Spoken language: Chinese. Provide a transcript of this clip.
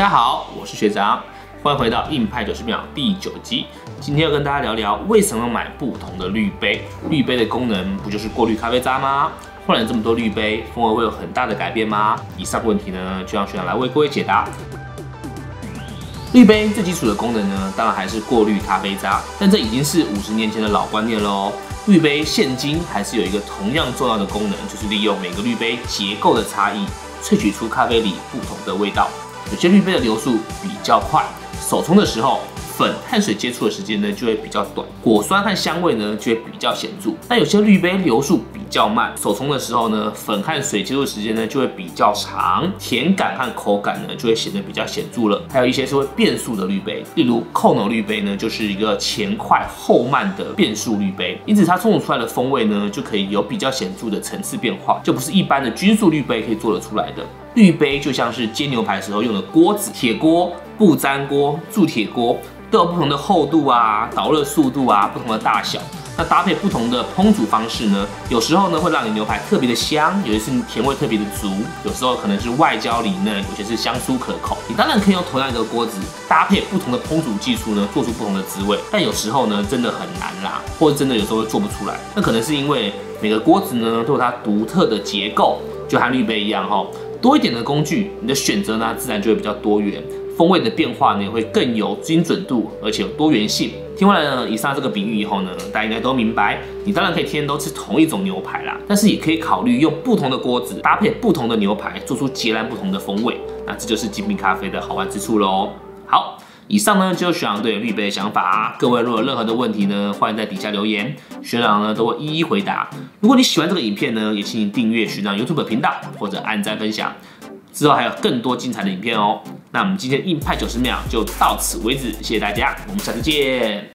大家好，我是学长，欢迎回到硬派九十秒第九集。今天要跟大家聊聊为什么买不同的滤杯。滤杯的功能不就是过滤咖啡渣吗？换了这么多滤杯，风味会有很大的改变吗？以上问题呢，就让学长来为各位解答。滤杯最基础的功能呢，当然还是过滤咖啡渣，但这已经是五十年前的老观念喽。滤杯现今还是有一个同样重要的功能，就是利用每个滤杯结构的差异，萃取出咖啡里不同的味道。有些滤杯的流速比较快，手冲的时候。粉和水接触的时间呢就会比较短，果酸和香味呢就会比较显著。但有些滤杯流速比较慢，手冲的时候呢，粉和水接触时间呢就会比较长，甜感和口感呢就会显得比较显著了。还有一些是会变速的滤杯，例如扣浓滤杯呢就是一个前快后慢的变速滤杯，因此它冲煮出来的风味呢就可以有比较显著的层次变化，就不是一般的均速滤杯可以做得出来的。滤杯就像是煎牛排时候用的锅子，铁锅、不粘锅、铸铁锅。都有不同的厚度啊，导热速度啊，不同的大小。那搭配不同的烹煮方式呢，有时候呢会让你牛排特别的香，有些是甜味特别的足，有时候可能是外焦里嫩，有些是香酥可口。你当然可以用同样一个锅子搭配不同的烹煮技术呢，做出不同的滋味。但有时候呢，真的很难啦，或者真的有时候会做不出来。那可能是因为每个锅子呢都有它独特的结构，就和滤杯一样哈。多一点的工具，你的选择呢自然就会比较多元。风味的变化呢会更有精准度，而且有多元性。听完了以上这个比喻以后呢，大家应该都明白，你当然可以天天都吃同一种牛排啦，但是也可以考虑用不同的锅子搭配不同的牛排，做出截然不同的风味。那这就是精品咖啡的好玩之处喽。好，以上呢就是学长对绿杯的想法。各位如果有任何的问题呢，欢迎在底下留言，学长呢都会一一回答。如果你喜欢这个影片呢，也请你订阅学长 YouTube 频道或者按赞分享。之后还有更多精彩的影片哦。那我们今天硬派九十秒就到此为止，谢谢大家，我们下次见。